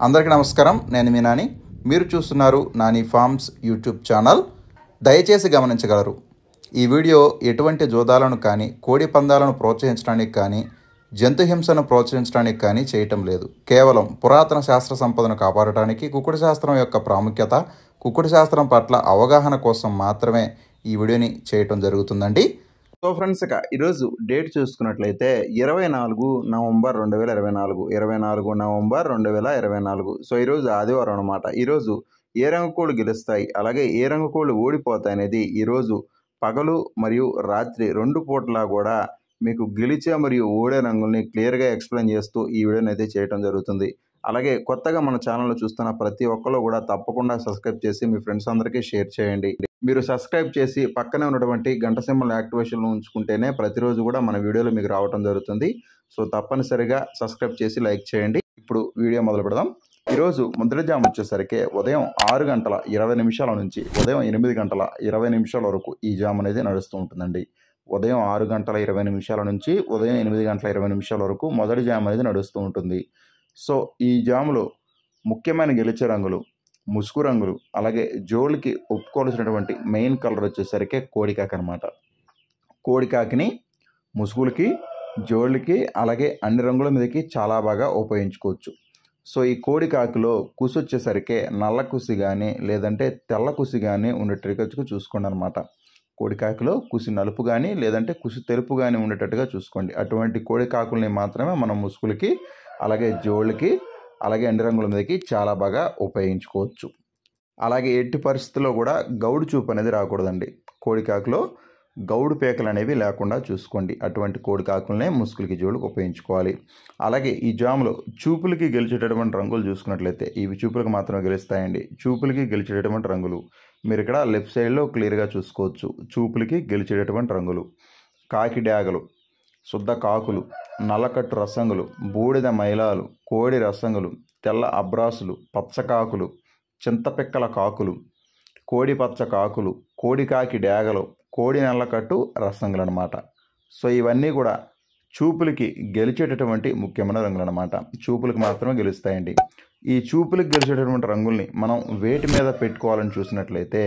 అందరికీ నమస్కారం. నేను మీ నాని. మీరు చూస్తున్నారు నాని ఫార్మ్స్ యూట్యూబ్ ఛానల్. దయచేసి గమనించగలరు ఈ వీడియో ఎటువంటి జోదాలను కానీ కోడి పందాలను ప్రోత్సహించడానికి కానీ జంతు హింసను ప్రోత్సహించడానికి కానీ చేయటం లేదు. కేవలం పురాతన శాస్త్ర సంపదను కాపాడటానికి కుకుడు శాస్త్రం యొక్క ప్రాముఖ్యత కుక్కుడు శాస్త్రం పట్ల అవగాహన కోసం మాత్రమే ఈ వీడియోని చేయటం జరుగుతుందండి. సో ఫ్రెండ్స్ ఇక ఈరోజు డేట్ చూసుకున్నట్లయితే ఇరవై నాలుగు నవంబర్ రెండు వేల ఇరవై నాలుగు ఇరవై నాలుగు నవంబర్ రెండు వేల ఇరవై నాలుగు. సో ఈరోజు ఆదివారం అనమాట ఈరోజు ఏ రంగు కోళ్ళు గెలుస్తాయి? అలాగే ఏ రంగు కోళ్ళు ఓడిపోతాయి అనేది ఈరోజు పగలు మరియు రాత్రి రెండు పూటలా కూడా మీకు గెలిచే మరియు ఓడే రంగుల్ని క్లియర్గా ఎక్స్ప్లెయిన్ చేస్తూ ఈ వీడియోని అయితే చేయడం జరుగుతుంది. అలాగే కొత్తగా మన ఛానల్లో చూస్తున్న ప్రతి ఒక్కరు కూడా తప్పకుండా సబ్స్క్రైబ్ చేసి మీ ఫ్రెండ్స్ అందరికీ షేర్ చేయండి. మీరు సబ్స్క్రైబ్ చేసి పక్కనే ఉన్నటువంటి గంట సింబల్ యాక్టివేషన్లో ఉంచుకుంటేనే ప్రతిరోజు కూడా మన వీడియోలు మీకు రావడం జరుగుతుంది. సో తప్పనిసరిగా సబ్స్క్రైబ్ చేసి లైక్ చేయండి. ఇప్పుడు వీడియో మొదలు పెడదాం. ఈరోజు ముద్రజాము జామ్ వచ్చేసరికి ఉదయం ఆరు గంటల ఇరవై నిమిషాల నుంచి ఉదయం ఎనిమిది గంటల ఇరవై నిమిషాల వరకు ఈ జామ్ అనేది నడుస్తూ ఉంటుందండి. ఉదయం ఆరు గంటల ఇరవై నిమిషాల నుంచి ఉదయం ఎనిమిది గంటల ఇరవై నిమిషాల వరకు మొదటి జామ్ అనేది నడుస్తూ ఉంటుంది. సో ఈ జాములో ముఖ్యమైన గెలిచే రంగులు ముసుగు రంగులు అలాగే జోళ్ళకి ఒప్పుకోవాల్సినటువంటి మెయిన్ కలర్ వచ్చేసరికి కోడికాకి అనమాట కోడికాకిని ముసుగులకి జోళ్ళకి అలాగే అన్ని రంగుల మీదకి చాలా బాగా ఉపయోగించుకోవచ్చు. సో ఈ కోడికాకులో కుసి వచ్చేసరికి నల్ల కుసి కానీ లేదంటే తెల్ల కుసి కానీ ఉండేటట్టుగా చూసుకోండి అనమాట కోడికాకులో కుసి నలుపు కానీ లేదంటే కుసి తెలుపు కానీ ఉండేటట్టుగా చూసుకోండి. అటువంటి కోడికాకుల్ని మాత్రమే మనం ముసుగులకి అలాగే జోళ్ళకి అలాగే ఎండు రంగుల మీదకి చాలా బాగా ఉపయోగించుకోవచ్చు. అలాగే ఎట్టి పరిస్థితుల్లో కూడా గౌడు చూపు అనేది రాకూడదండి. కోడికాకులో గౌడు పేకలు అనేవి లేకుండా చూసుకోండి. అటువంటి కోడికాకులనే ముసుగులకి జోడుకు ఉపయోగించుకోవాలి. అలాగే ఈ జాములు చూపులకి గెలిచేటటువంటి రంగులు చూసుకున్నట్లయితే ఇవి చూపులకు మాత్రమే గెలుస్తాయండి. చూపులకి గెలిచేటటువంటి రంగులు మీరు ఇక్కడ లెఫ్ట్ సైడ్లో క్లియర్గా చూసుకోవచ్చు. చూపులకి గెలిచేటటువంటి రంగులు. కాకి డ్యాగలు. శుద్ధ కాకులు నల్లకట్టు రసంగులు బూడిద మైలాలు కోడి రసంగులు తెల్ల అబ్రాసులు పచ్చకాకులు చింతపిక్కల కాకులు కోడి పచ్చ కాకులు కోడికాకి డేగలు కోడి నల్లకట్టు రసంగులు అనమాట సో ఇవన్నీ కూడా చూపులకి గెలిచేటటువంటి ముఖ్యమైన రంగులు అనమాట చూపులకు మాత్రమే గెలుస్తాయండి. ఈ చూపులకు గెలిచేటటువంటి రంగుల్ని మనం వేటి మీద పెట్టుకోవాలని చూసినట్లయితే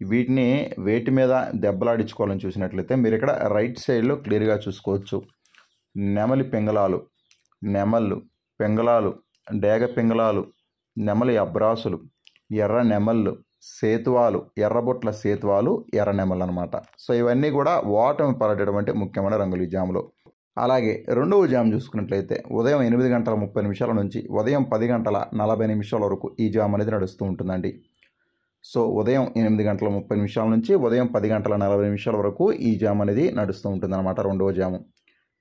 వీటిని వేటి మీద దెబ్బలాడించుకోవాలని చూసినట్లయితే మీరు ఇక్కడ రైట్ సైడ్లో క్లియర్గా చూసుకోవచ్చు. నెమలి పింగళాలు నెమళ్ళు పింగళాలు డేగ పింగళాలు నెమలి అబ్రాసులు ఎర్ర నెమళ్ళు సేతువాలు ఎర్రబొట్ల సేతువాలు ఎర్ర నెమలు అనమాట సో ఇవన్నీ కూడా ఓటమి పడేటటువంటి ముఖ్యమైన రంగులు ఈ జాములో. అలాగే రెండవ జామ్ చూసుకున్నట్లయితే ఉదయం ఎనిమిది గంటల ముప్పై నిమిషాల నుంచి ఉదయం పది గంటల నలభై నిమిషాల వరకు ఈ జామ్ అనేది నడుస్తూ ఉంటుందండి. సో ఉదయం ఎనిమిది గంటల ముప్పై నిమిషాల నుంచి ఉదయం పది గంటల నలభై నిమిషాల వరకు ఈ జామ్ అనేది నడుస్తూ ఉంటుందన్నమాట రెండవ జాము.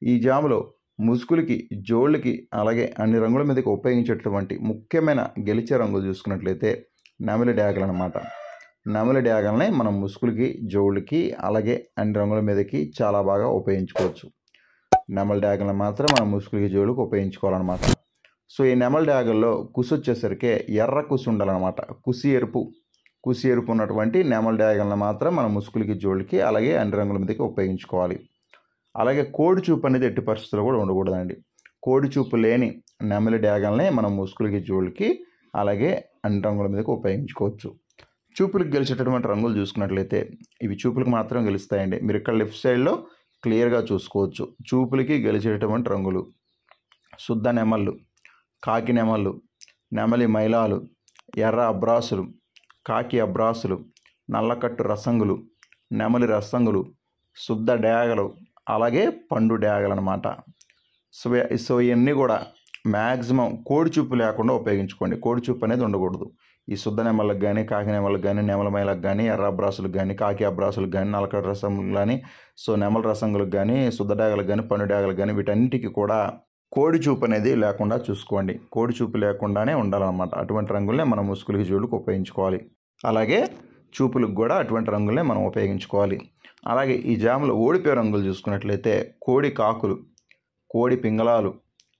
ఈ జాములో ముసుగులకి జోళ్ళకి అలాగే అన్ని రంగుల మీదకి ఉపయోగించేటటువంటి ముఖ్యమైన గెలిచే రంగులు చూసుకున్నట్లయితే నెమలి డ్యాగలు అనమాట నెమలి డ్యాగల్ని మనం ముసుగులకి జోళ్ళకి అలాగే అన్ని రంగుల మీదకి చాలా బాగా ఉపయోగించుకోవచ్చు. నెమలి డ్యాగల్ని మాత్రం మనం ముసుగులకి జోళ్ళకి ఉపయోగించుకోవాలన్నమాట. సో ఈ నెమలి డ్యాగల్లో కుసు వచ్చేసరికి ఎర్ర కుసి ఉండాలన్నమాట. కుసి ఎరుపు. కుసి ఎరుపు ఉన్నటువంటి నెమల్ డ్యాగల్ని మాత్రం మనం ముసుగులకి జోళ్ళకి అలాగే అన్ని రంగుల మీదకి ఉపయోగించుకోవాలి. అలాగే కోడి చూపు అనేది ఎట్టి పరిస్థితుల్లో కూడా ఉండకూడదండి. కోడి చూపు లేని నెమలి డ్యాగల్ని మనం ముసుగులకి జోళ్ళకి అలాగే అన్ని రంగుల మీదకి ఉపయోగించుకోవచ్చు. చూపులకు గెలిచేటటువంటి రంగులు చూసుకున్నట్లయితే ఇవి చూపులకు మాత్రం గెలుస్తాయండి. మీరు ఇక్కడ లెఫ్ట్ సైడ్లో క్లియర్గా చూసుకోవచ్చు. చూపులకి గెలిచేటటువంటి రంగులు. శుద్ధ నెమళ్ళు కాకి నెమళ్ళు నెమలి మైలాలు ఎర్ర అబ్రాసులు కాకి అబ్రాసులు నల్లకట్టు రసంగులు నెమలి రసంగులు శుద్ధ డ్యాగలు అలాగే పండు డ్యాగలు అనమాట సో సో ఇవన్నీ కూడా మ్యాక్సిమం కోడిచూపు లేకుండా ఉపయోగించుకోండి. కోడిచూపు అనేది ఉండకూడదు. ఈ శుద్ధ నెమలకు కానీ కాకి నెమలకు కానీ నెమల మైలకు కానీ ఎర్ర అబ్రాసులకు కానీ కాకి అబ్రాసులకు కానీ నలకడ రసములకు కానీ సో నెమల రసంగులకు కానీ శుద్ధ డ్యాగలకు కానీ పండు డ్యాగలకు కానీ వీటన్నిటికీ కూడా కోడి చూపు అనేది లేకుండా చూసుకోండి. కోడి చూపు లేకుండానే ఉండాలన్నమాట. అటువంటి రంగులనే మనం ముసుగులకి జోళ్ళకి ఉపయోగించుకోవాలి. అలాగే చూపులకు కూడా అటువంటి రంగులనే మనం ఉపయోగించుకోవాలి. అలాగే ఈ జాములో ఓడిపోయే రంగులు చూసుకున్నట్లయితే కోడి కాకులు కోడి పింగళాలు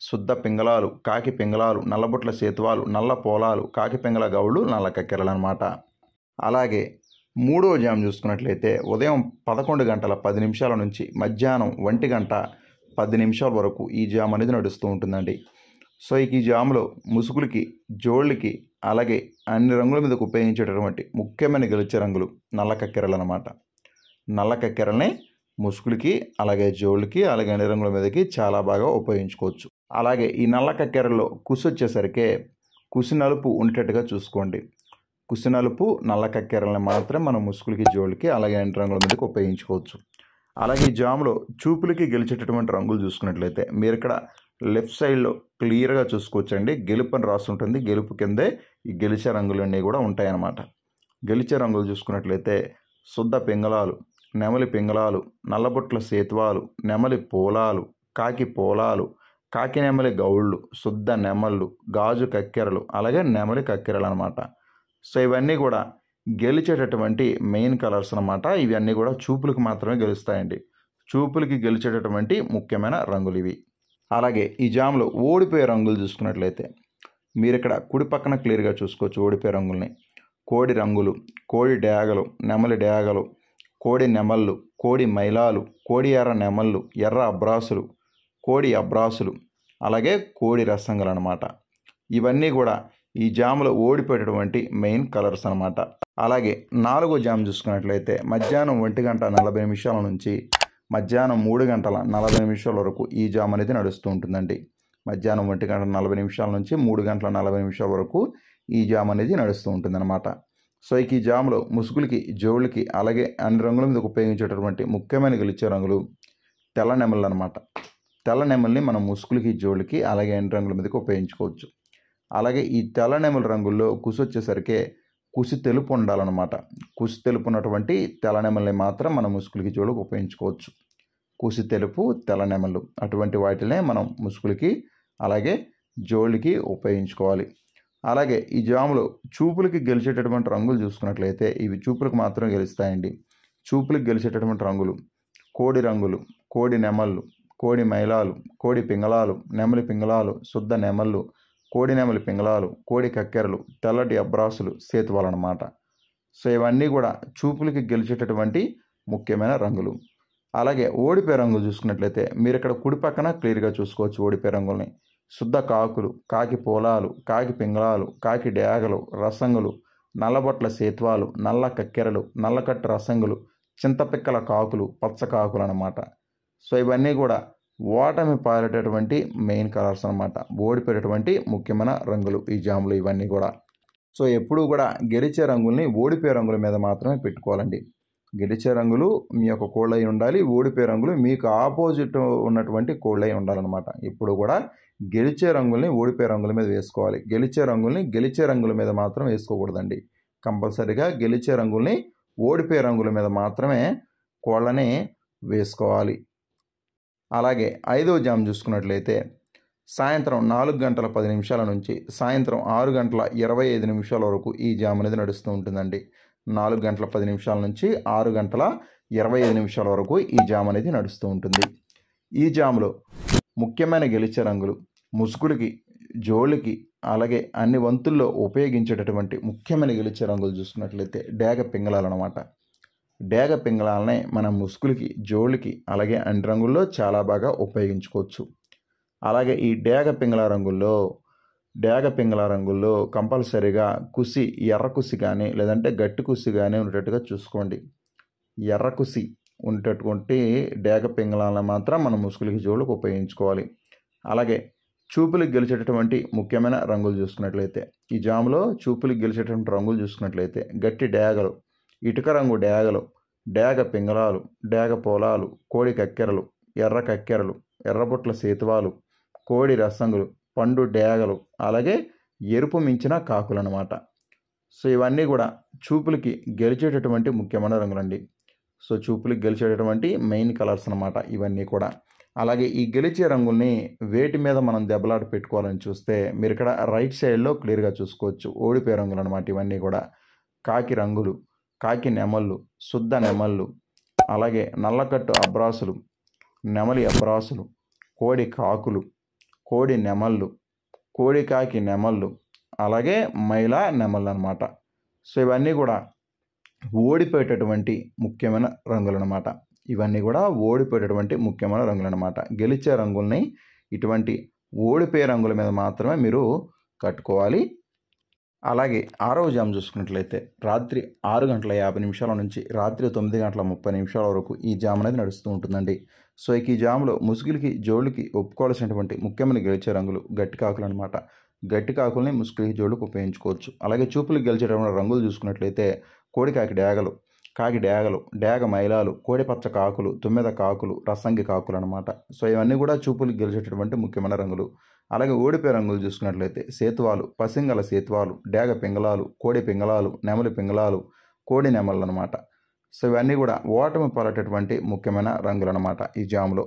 శుద్ధ పింగళాలు కాకి పింగళాలు నల్లబొట్ల సేతువాలు నల్ల పోలాలు కాకి పింగళ గౌళ్ళు నల్ల కక్కెరలు అనమాట అలాగే మూడవ జామ్ చూసుకున్నట్లయితే ఉదయం పదకొండు గంటల పది నిమిషాల నుంచి మధ్యాహ్నం ఒంటి గంట పది నిమిషాల వరకు ఈ జామ్ అనేది నడుస్తూ ఉంటుందండి. సో ఈ జామ్లో ముసుగులకి జోళ్ళకి అలాగే అన్ని రంగుల మీదకు ఉపయోగించేటటువంటి ముఖ్యమైన గెలిచే రంగులు నల్ల కక్కెరలు అనమాట నల్ల కక్కెరల్ని ముసుగులకి అలాగే జోళ్ళకి అలాగే అన్ని రంగుల మీదకి చాలా బాగా ఉపయోగించుకోవచ్చు. అలాగే ఈ నల్ల కక్కెరల్లో కుసి వచ్చేసరికి కుసి నలుపు ఉండేటట్టుగా చూసుకోండి. కుసి నలుపు నల్ల కక్కెరల్ని మాత్రం మనం ముసుగులకి జోళ్ళకి అలాగే అన్ని రంగుల మీదకి ఉపయోగించుకోవచ్చు. అలాగే ఈ జాములో చూపులకి గెలిచేటటువంటి రంగులు చూసుకున్నట్లయితే మీరు ఇక్కడ లెఫ్ట్ సైడ్లో క్లియర్గా చూసుకోవచ్చండి. గెలుపు అని రాసి ఉంటుంది గెలుపు కిందే ఈ గెలిచే రంగులన్నీ కూడా ఉంటాయన్నమాట. గెలిచే రంగులు చూసుకున్నట్లయితే శుద్ధ పింగళాలు నెమలి పింగళాలు నల్లబొట్ల సేతువాలు నెమలి పోలాలు కాకి పోలాలు కాకి నెమలి గౌళ్ళు శుద్ధ నెమళ్ళు గాజు కక్కెరలు అలాగే నెమలి కక్కెరలు అనమాట సో ఇవన్నీ కూడా గెలిచేటటువంటి మెయిన్ కలర్స్ అనమాట ఇవన్నీ కూడా చూపులకు మాత్రమే గెలుస్తాయండి. చూపులకి గెలిచేటటువంటి ముఖ్యమైన రంగులు ఇవి. అలాగే ఈ జామ్లో ఓడిపోయే రంగులు చూసుకున్నట్లయితే మీరు ఇక్కడ కుడి పక్కన క్లియర్గా చూసుకోవచ్చు ఓడిపోయే రంగుల్ని. కోడి రంగులు కోడి డేగలు నెమలి డేగలు కోడి నెమళ్ళు కోడి మైలాలు కోడి ఎర్ర నెమళ్ళు ఎర్ర అబ్రాసులు కోడి అబ్రాసులు అలాగే కోడి రసంగులు అనమాట ఇవన్నీ కూడా ఈ జాములో ఓడిపోయేటటువంటి మెయిన్ కలర్స్ అనమాట అలాగే నాలుగో జామ్ చూసుకున్నట్లయితే మధ్యాహ్నం ఒంటి గంట నలభై నిమిషాల నుంచి మధ్యాహ్నం మూడు గంటల నలభై నిమిషాల వరకు ఈ జామ్ అనేది నడుస్తూ ఉంటుందండి. మధ్యాహ్నం ఒంటి గంట నలభై నిమిషాల నుంచి మూడు గంటల నలభై నిమిషాల వరకు ఈ జామ్ అనేది నడుస్తూ ఉంటుందన్నమాట. సో ఈ జామ్లో ముసుగులకి జోళ్ళకి అలాగే అన్ని రంగుల మీద ఉపయోగించేటటువంటి ముఖ్యమైన గెలిచే రంగులు తెల్ల నెమళ్ళు అనమాట తెల్ల నెమల్ని మనం ముసుగులకి జోళ్ళకి అలాగే అన్ని రంగుల మీదకి ఉపయోగించుకోవచ్చు. అలాగే ఈ తెల్లనెమల రంగుల్లో కుసి వచ్చేసరికి కుసి తెలుపు ఉండాలన్నమాట. కుసి తెలుపు ఉన్నటువంటి తెల్లనెమల్ని మాత్రం మనం ముసుగులకి జోళ్ళకి ఉపయోగించుకోవచ్చు. కుసి తెలుపు తెల్ల అటువంటి వాటినే మనం ముసుగులకి అలాగే జోళ్ళకి ఉపయోగించుకోవాలి. అలాగే ఈ జాములు చూపులకి గెలిచేటటువంటి రంగులు చూసుకున్నట్లయితే ఇవి చూపులకు మాత్రం గెలుస్తాయండి. చూపులకు గెలిచేటటువంటి రంగులు కోడి రంగులు కోడి నెమళ్ళు కోడి మైలాలు కోడి పింగళాలు నెమలి పింగళాలు శుద్ధ నెమళ్ళు కోడి నెమలి పింగళాలు కోడి కక్కెరలు తెల్లటి అబ్రాసులు సేతువాలు అన్నమాట సో ఇవన్నీ కూడా చూపులకి గెలిచేటటువంటి ముఖ్యమైన రంగులు. అలాగే ఓడిపోయే రంగులు చూసుకున్నట్లయితే మీరు ఇక్కడ కుడి పక్కన క్లియర్గా చూసుకోవచ్చు ఓడిపోయే రంగుల్ని. శుద్ధ కాకులు కాకి పోలాలు కాకి పింగళాలు కాకి డేగలు రసంగులు నల్లబొట్ల సేత్వాలు నల్ల కక్కెరలు నల్లకట్టు రసంగులు చింతపిక్కల కాకులు పచ్చ కాకులు అన్నమాట సో ఇవన్నీ కూడా ఓటమి పారేటటువంటి మెయిన్ కలర్స్ అనమాట ఓడిపోయేటటువంటి ముఖ్యమైన రంగులు ఈ జాములు ఇవన్నీ కూడా. సో ఎప్పుడూ కూడా గెలిచే రంగుల్ని ఓడిపోయే రంగుల మీద మాత్రమే పెట్టుకోవాలండి. గెలిచే రంగులు మీ యొక్క కోళ్ళై ఉండాలి ఓడిపోయే రంగులు మీకు ఆపోజిట్ ఉన్నటువంటి కోళ్ళై ఉండాలన్నమాట. ఇప్పుడు కూడా గెలిచే రంగుల్ని ఓడిపోయే రంగుల మీద వేసుకోవాలి. గెలిచే రంగుల్ని గెలిచే రంగుల మీద మాత్రం వేసుకోకూడదండి. కంపల్సరిగా గెలిచే రంగుల్ని ఓడిపోయే రంగుల మీద మాత్రమే కోళ్ళని వేసుకోవాలి. అలాగే ఐదవ జామ్ చూసుకున్నట్లయితే సాయంత్రం నాలుగు గంటల పది నిమిషాల నుంచి సాయంత్రం ఆరు గంటల ఇరవై ఐదు నిమిషాల వరకు ఈ జామ్ అనేది నడుస్తూ ఉంటుందండి. నాలుగు గంటల పది నిమిషాల నుంచి ఆరు గంటల ఇరవై ఐదు నిమిషాల వరకు ఈ జామ్ అనేది నడుస్తూ ఉంటుంది. ఈ జాములో ముఖ్యమైన గెలిచే రంగులు ముసుగులకి జోళ్ళకి అలాగే అన్ని వంతుల్లో ఉపయోగించేటటువంటి ముఖ్యమైన గెలిచే రంగులు చూసుకున్నట్లయితే డేగ పింగళాలు అనమాట డేగ పింగళాలనే మన ముసుగులకి జోళ్ళకి అలాగే అన్ని రంగుల్లో చాలా బాగా ఉపయోగించుకోవచ్చు. అలాగే ఈ డేగ పింగళ రంగుల్లో డేగ పింగళ రంగుల్లో కంపల్సరీగా కుసి ఎర్ర కుసి కానీ లేదంటే గట్టి కుసి కానీ ఉండేటట్టుగా చూసుకోండి. ఎర్ర కుసి ఉండేటటువంటి డేగ పింగళాలను మాత్రం మన ముసుగులకి జోళ్ళకి ఉపయోగించుకోవాలి. అలాగే చూపులకు గెలిచేటటువంటి ముఖ్యమైన రంగులు చూసుకున్నట్లయితే ఈ జాములో చూపులకు గెలిచేటటువంటి రంగులు చూసుకున్నట్లయితే గట్టి డేగలు ఇటుక రంగు డేగలు డేగ పింగళాలు డేగ పొలాలు కోడి కక్కెరలు ఎర్ర కక్కెరలు ఎర్రబుట్ల సేతువాలు కోడి రసంగులు పండు డేగలు అలాగే ఎరుపు మించిన కాకులు అనమాట సో ఇవన్నీ కూడా చూపులకి గెలిచేటటువంటి ముఖ్యమైన రంగులండి. సో చూపులకి గెలిచేటటువంటి మెయిన్ కలర్స్ అనమాట ఇవన్నీ కూడా. అలాగే ఈ గెలిచే రంగుల్ని వేటి మీద మనం దెబ్బలాట పెట్టుకోవాలని చూస్తే మీరు ఇక్కడ రైట్ సైడ్లో క్లియర్గా చూసుకోవచ్చు. ఓడిపోయే రంగులు అనమాట ఇవన్నీ కూడా. కాకి రంగులు కాకి నెమళ్ళు శుద్ధ నెమళ్ళు అలాగే నల్లకట్టు అబ్రాసులు నెమలి అబ్రాసులు కోడి కాకులు కోడి నెమళ్ళు కోడి కాకి నెమళ్ళు అలాగే మైలా నెమళ్ళు అనమాట సో ఇవన్నీ కూడా ఓడిపోయేటటువంటి ముఖ్యమైన రంగులు అనమాట ఇవన్నీ కూడా ఓడిపోయేటటువంటి ముఖ్యమైన రంగులు అనమాట గెలిచే రంగుల్ని ఇటువంటి ఓడిపోయే రంగుల మీద మాత్రమే మీరు కట్టుకోవాలి. అలాగే ఆరవ జామ్ చూసుకున్నట్లయితే రాత్రి ఆరు గంటల యాభై నిమిషాల నుంచి రాత్రి తొమ్మిది గంటల ముప్పై నిమిషాల వరకు ఈ జామ్ అనేది నడుస్తూ ఉంటుందండి. సో ఈ జామ్లో ముసుగులకి జోళ్ళకి ఒప్పుకోవాల్సినటువంటి ముఖ్యమైన గెలిచే రంగులు గట్టి కాకులు అనమాట గట్టి కాకుల్ని ముసుగులకి జోళ్ళకి ఉపయోగించుకోవచ్చు. అలాగే చూపులకు గెలిచేటటువంటి రంగులు చూసుకున్నట్లయితే కోడికాకి డేగలు కాకి డేగలు డేగ మైలాలు కోడిపచ్చ కాకులు తుమ్మెద కాకులు రసంగి కాకులు అనమాట సో ఇవన్నీ కూడా చూపులకు గెలిచేటటువంటి ముఖ్యమైన రంగులు. అలాగే ఓడిపోయే రంగులు చూసుకున్నట్లయితే సేతువాలు పసింగల సేతువాలు డేగ పింగళాలు కోడి పింగళాలు నెమలి పింగళాలు కోడి నెమలు అనమాట సో ఇవన్నీ కూడా ఓటమి పాలటటువంటి ముఖ్యమైన రంగులు అనమాట ఈ జాములో.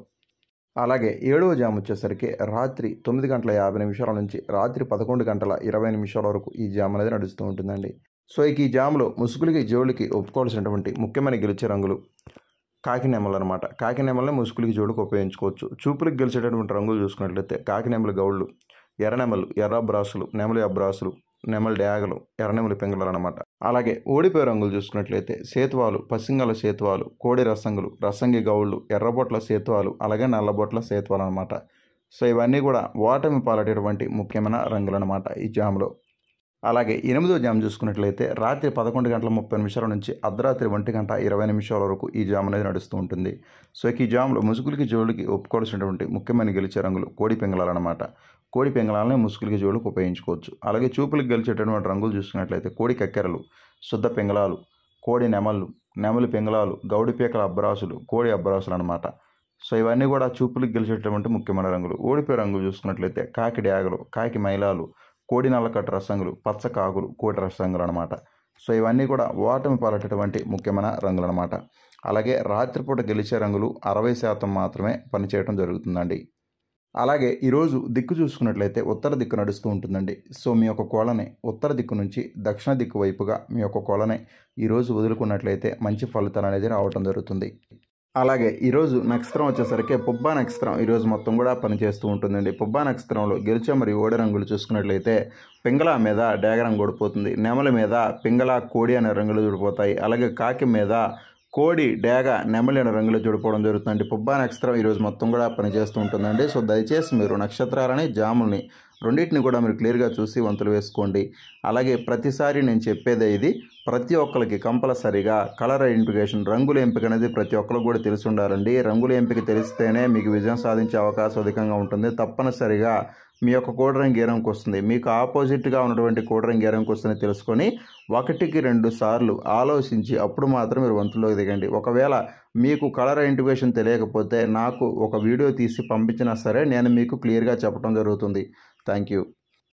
అలాగే ఏడవ జామ్ వచ్చేసరికి రాత్రి తొమ్మిది గంటల యాభై నిమిషాల నుంచి రాత్రి పదకొండు గంటల ఇరవై నిమిషాల వరకు ఈ జామ్ అనేది నడుస్తూ ఉంటుందండి. సో ఇక ఈ జామ్లో ముసుగులకి జోళ్ళకి ఒప్పుకోవాల్సినటువంటి ముఖ్యమైన గెలిచే రంగులు కాకినెమ్మలు అనమాట కాకినెమ్మల్ని ముసుగులకి జోడుకు ఉపయోగించుకోవచ్చు. చూపులకు గెలిచేటటువంటి రంగులు చూసుకున్నట్లయితే కాకినెమ్మల గౌళ్ళు ఎర్రనెమలు ఎర్ర బ్రాసులు నెమలి అబ్రాసులు నెమలి డ్యాగలు ఎర్రనెమలి పింగళలు అనమాట అలాగే ఓడిపోయే రంగులు చూసుకున్నట్లయితే సేతువాలు పసింగల సేతువాలు కోడి రసంగులు రసంగి గౌళ్ళు ఎర్రబొట్ల సేతువాలు అలాగే నల్లబొట్ల సేతువాలు అనమాట సో ఇవన్నీ కూడా ఓటమి పాలటటువంటి ముఖ్యమైన రంగులు అనమాట ఈ జామ్లో. అలాగే ఎనిమిదో జామ్ చూసుకున్నట్లయితే రాత్రి పదకొండు గంటల ముప్పై నిమిషాల నుంచి అర్ధరాత్రి ఒంటి గంట ఇరవై నిమిషాల వరకు ఈ జామ్ అనేది నడుస్తూ ఉంటుంది. సో ఈ జామ్లో ముసుగులకి జోళ్ళకి ఒప్పుకోవాల్సినటువంటి ముఖ్యమైన గెలిచే రంగులు కోడి పింగళాలు కోడి పింగళాలని ముసుగులకి జోళ్ళకు ఉపయోగించుకోవచ్చు. అలాగే చూపులకు గెలిచేటటువంటి రంగులు చూసుకున్నట్లయితే కోడి కక్కెరలు శుద్ధ పింగళాలు కోడి నెమళ్ళు నెమలి పింగళాలు గౌడి పీకల అబ్బరాసులు కోడి అబ్బరాసులు అనమాట సో ఇవన్నీ కూడా చూపులకు గెలిచేటటువంటి ముఖ్యమైన రంగులు. ఓడిపోయే రంగులు చూసుకున్నట్లయితే కాకి డ్యాగలు కాకి మైలాలు కోడి నల్లకట్టు రసంగులు పచ్చ కాకులు కోటి రసంగులు అనమాట సో ఇవన్నీ కూడా ఓటమి పాలటటువంటి ముఖ్యమైన రంగులు అనమాట అలాగే రాత్రిపూట గెలిచే రంగులు అరవై శాతం మాత్రమే పనిచేయడం జరుగుతుందండి. అలాగే ఈరోజు దిక్కు చూసుకున్నట్లయితే ఉత్తర దిక్కు నడుస్తూ ఉంటుందండి. సో మీ యొక్క కోళ్ళని ఉత్తర దిక్కు నుంచి దక్షిణ దిక్కు వైపుగా మీ యొక్క కోళ్ళని ఈరోజు వదులుకున్నట్లయితే మంచి ఫలితాలు అనేది రావటం జరుగుతుంది. అలాగే ఈరోజు నక్షత్రం వచ్చేసరికి పుబ్బా నక్షత్రం ఈరోజు మొత్తం కూడా పనిచేస్తూ ఉంటుందండి. పుబ్బా నక్షత్రంలో గెలిచే మరియు ఓడి రంగులు చూసుకున్నట్లయితే పింగళ మీద డేగ రంగు ఓడిపోతుంది నెమలి మీద పింగళ కోడి అనే రంగులు చూడిపోతాయి. అలాగే కాకి మీద కోడి డేగ నెమలి అనే రంగులు చూడిపోవడం జరుగుతుందండి. పుబ్బా నక్షత్రం ఈరోజు మొత్తం కూడా పనిచేస్తూ ఉంటుందండి. సో దయచేసి మీరు నక్షత్రాలని జాముల్ని రెండింటిని కూడా మీరు క్లియర్గా చూసి వంతులు వేసుకోండి. అలాగే ప్రతిసారి నేను చెప్పేదే ఇది. ప్రతి ఒక్కరికి కంపల్సరిగా కలర్ ఐడెంటిఫికేషన్ రంగుల ఎంపిక అనేది ప్రతి ఒక్కరికి కూడా తెలిసి ఉండాలండి రంగుల ఎంపిక తెలిస్తేనే మీకు విజయం సాధించే అవకాశం అధికంగా ఉంటుంది. తప్పనిసరిగా మీ యొక్క కోడి రంగు ఏ వస్తుంది. మీకు ఆపోజిట్గా ఉన్నటువంటి కోడి రంగు ఏ తెలుసుకొని ఒకటికి రెండు సార్లు ఆలోచించి అప్పుడు మాత్రం మీరు వంతులోకి దిగండి. ఒకవేళ మీకు కలర్ ఐడెంటిఫికేషన్ తెలియకపోతే నాకు ఒక వీడియో తీసి పంపించినా సరే నేను మీకు క్లియర్గా చెప్పడం జరుగుతుంది. Thank you